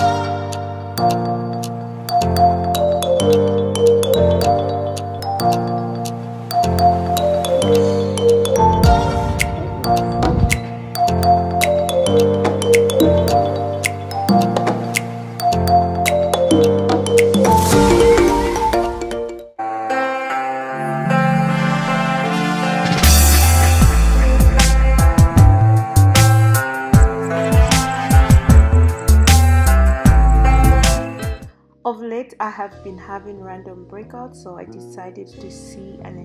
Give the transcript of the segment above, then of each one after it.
Of late, I have been having random breakouts, so I decided to see an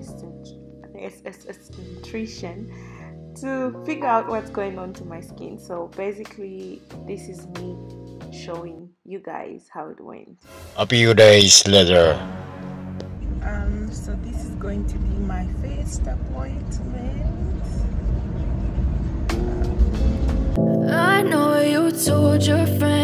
aesthetician to figure out what's going on to my skin. So basically, this is me showing you guys how it went. A few days later. Um, so this is going to be my first appointment. I know you told your friend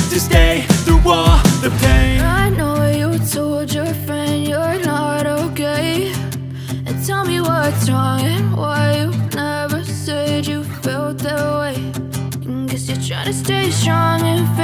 stay strong and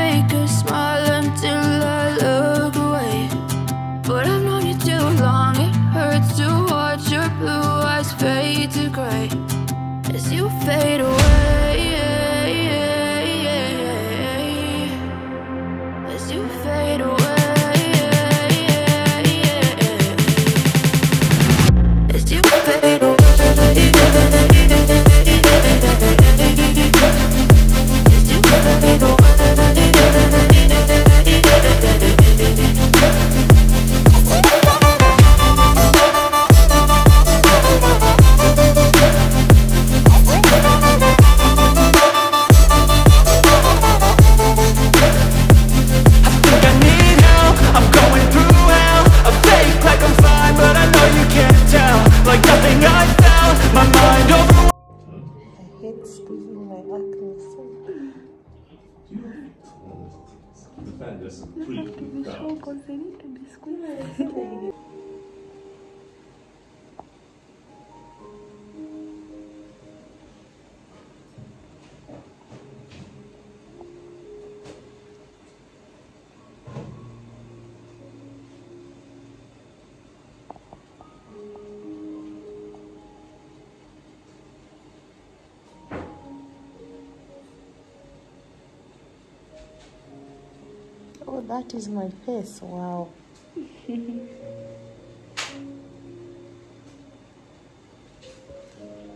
because they need to that is my face. Wow. then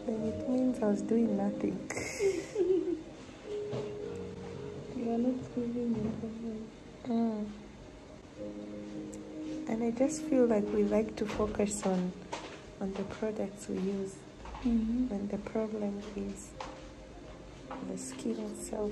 it means I was doing nothing. you are not squeezing your mm. And I just feel like we like to focus on on the products we use when the problem is the skin itself.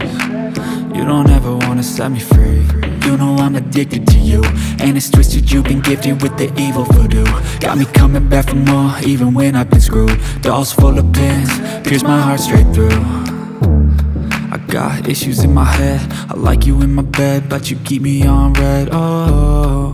You don't ever wanna set me free. You know I'm addicted to you. And it's twisted you've been gifted with the evil voodoo. Got me coming back for more even when I've been screwed. Dolls full of pins, pierce my heart straight through. I got issues in my head. I like you in my bed But you keep me on red. Oh,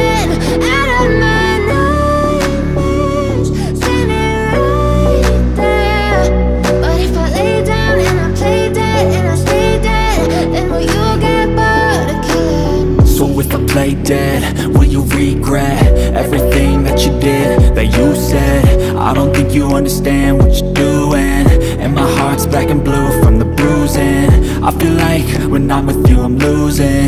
you understand what you're doing. And my heart's black and blue from the bruising. I feel like when I'm with you I'm losing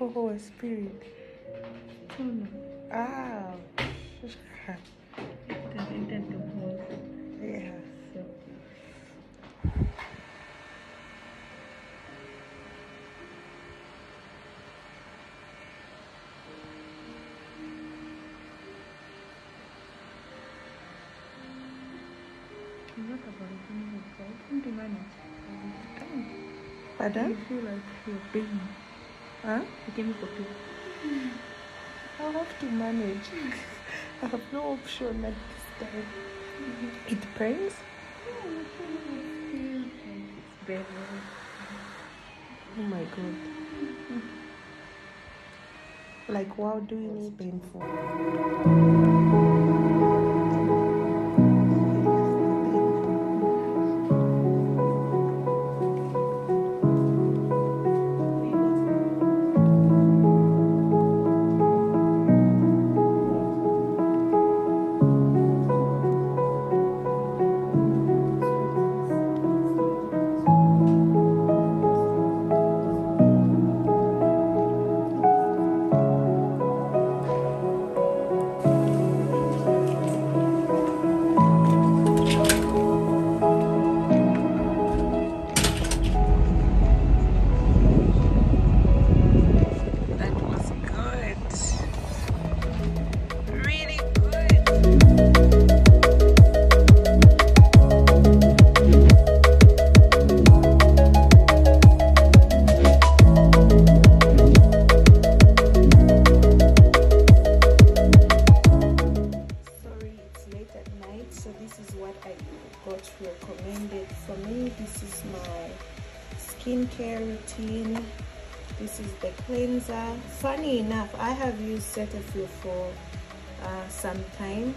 alcohol or spirit? Ah. Yeah. Pardon? feel like you're being Huh? a chemical pig. I'll have to manage. I have no option at this time. It pains? It's better. Oh my god. Like while doing it painful. Recommended for me. This is my skincare routine. This is the cleanser. Funny enough, I have used Cetaphil for uh, some time,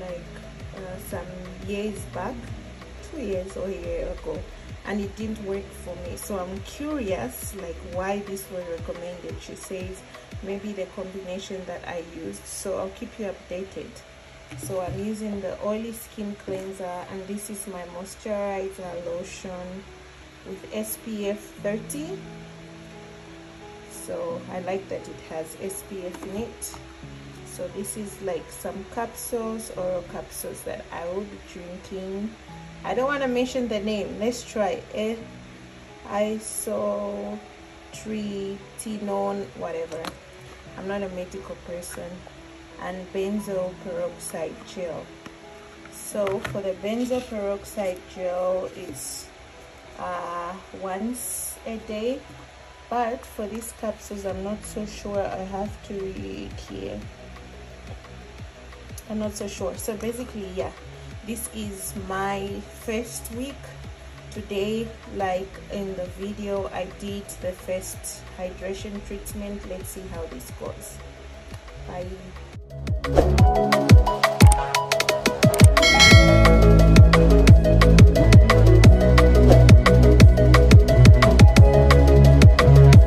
like uh, some years back, two years or a year ago, and it didn't work for me. So I'm curious, like why this was recommended. She says maybe the combination that I used. So I'll keep you updated. So I'm using the oily skin cleanser, and this is my moisturizer lotion with SPF 30 so I like that it has SPF in it. So this is like some capsules oral capsules that I will be drinking. I don't want to mention the name. Let's try it. Isotretinoin whatever. I'm not a medical person and benzoyl peroxide gel. So for the benzoyl peroxide gel it's uh, once a day but for these capsules i'm not so sure. I have to really care i'm not so sure. So basically yeah this is my first week. Today like in the video i did the first hydration treatment. Let's see how this goes. Bye Thank you.